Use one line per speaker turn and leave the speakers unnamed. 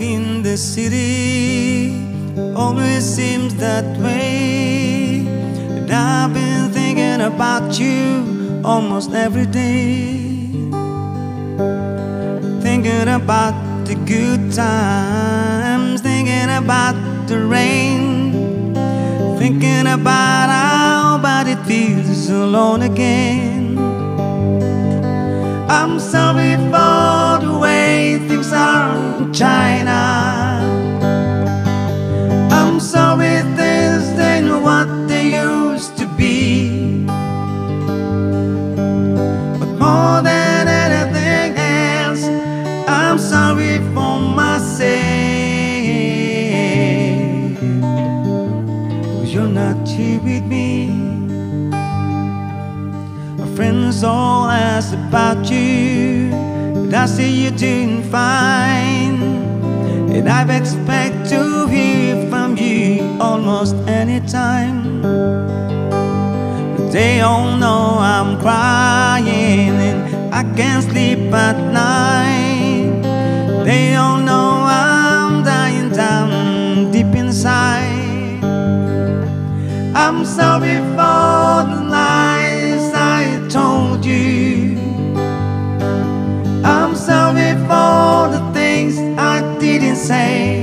in the city always seems that way. And I've been thinking about you almost every day. Thinking about the good times, thinking about the rain, thinking about how bad it feels alone again. I'm sorry here with me. My friends all ask about you, but I say you're doing fine. And I've expect to hear from you almost anytime. But they all I'm sorry for the lies I told you. I'm sorry for the things I didn't say.